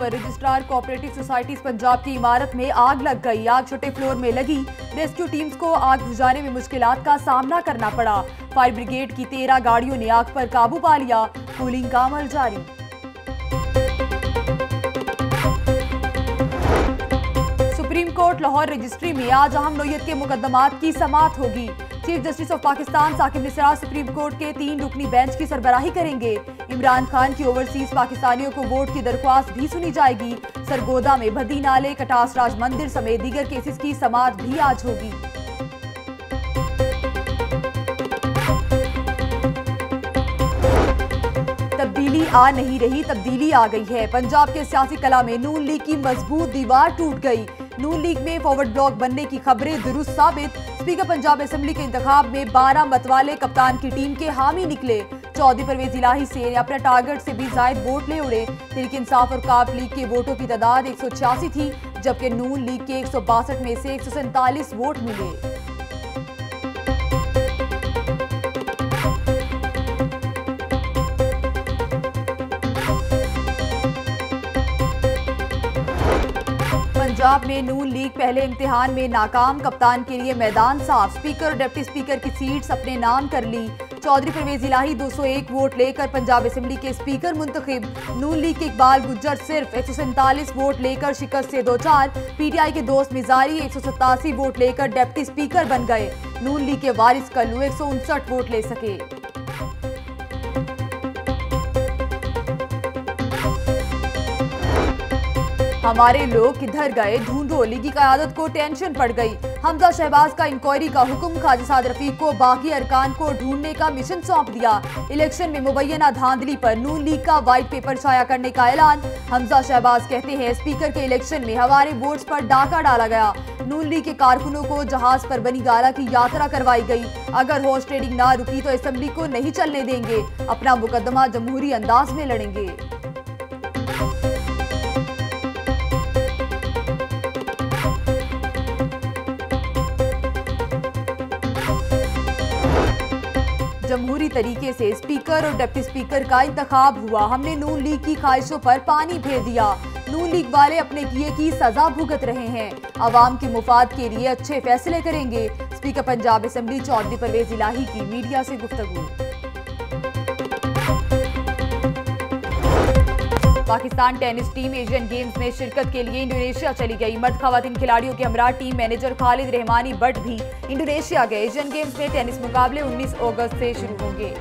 पर registrar cooperative societies Punjab की इमारत में आग लग गई। आग छोटे फ्लोर में लगी। रेस्क्यू टीम्स को आग बुझाने में मुश्किलात का सामना करना पड़ा। फायर ब्रिगेड की तेरह गाड़ियों ने आग पर काबू पा लिया। कूलिंग का अमल जारी। सुप्रीम कोर्ट लाहौर रजिस्ट्री में आज अहम नोयत के मुकदमात की समाप्त होगी। Chief justice of Pakistan Saqib Nisar supreme court के तीन रुकनी बेंच की सरबराही करेंगे। इमरान खान की ओवरसीज पाकिस्तानियों को वोट की दरख्वास्त भी सुनी जाएगी। सरगोदा में भद्दी नाले, कटास राज मंदिर समेत दीगर केसेस की समात भी आज होगी। तब्दीली आ नहीं रही, तब्दीली आ गई है। पंजाब के सियासी कला में नून लीग की मज़बूत दीवार टूट गई। नून लीग में फॉरवर्ड ब्लॉक बनने की खबरें दुरुस्त साबित। स्पीकर पंजाब असेंबली के इंतखाब में 12 मतवाले कप्तान की टीम के हामी निकले। चौधरी परवेज इलाही से अपने टारगेट से भी जायद वोट ले उड़े। तरीके इंसाफ और काफ लीग के वोटों की तादाद एक सौ छियासी थी, जबकि नून लीग के एक सौ बासठ में से एक सौ सैंतालीस वोट मिले। पंजाब में नून लीग पहले इम्तिहान में नाकाम कप्तान के लिए मैदान साफ़। स्पीकर और डिप्टी स्पीकर की सीट्स अपने नाम कर ली। चौधरी परवेज इलाही 201 वोट लेकर पंजाब असेंबली के स्पीकर मुंतखब। नून लीग के इकबाल गुज्जर सिर्फ़ एक वोट लेकर शिकस्त से दो चार। पीटीआई के दोस्त मिजारी एक सौ सतासी वोट लेकर डिप्टी स्पीकर बन गए। नून लीग के वारिस कल्लू एक वोट ले सके। हमारे लोग किधर गए? ढूंढो। लीग क्यादत को टेंशन पड़ गई। हमजा शहबाज का इंक्वायरी का हुक्म खाजा साद रफीक को बाकी अरकान को ढूँढने का मिशन सौंप दिया। इलेक्शन में मुबैना धांधली पर नून लीग का व्हाइट पेपर छाया करने का ऐलान। हमजा शहबाज कहते हैं स्पीकर के इलेक्शन में हमारे वोट्स पर डाका डाला गया। नून लीग के कारकुनों को जहाज़ पर बनी गाला की यात्रा करवाई गई। अगर हॉर्स ट्रेडिंग ना रुकी तो असेंबली को नहीं चलने देंगे। अपना मुकदमा जमहूरी अंदाज में लड़ेंगे। जमहूरी तरीके से स्पीकर और डिप्टी स्पीकर का इंतखाब हुआ। हमने नून लीग की ख्वाहिशों पर पानी फेर दिया। नून लीग वाले अपने किए की सजा भुगत रहे हैं। आवाम के मुफाद के लिए अच्छे फैसले करेंगे। स्पीकर पंजाब असम्बली चौधरी परवेज इलाही की मीडिया से गुफ्तगू। Pakistan tennis team Asian games में शिरकत के लिए इंडोनेशिया चली गई। मर्द खातन खिलाड़ियों के हमरा टीम मैनेजर खालिद रहमानी बट भी इंडोनेशिया गए। एशियन गेम्स में टेनिस मुकाबले 19 अगस्त से शुरू होंगे।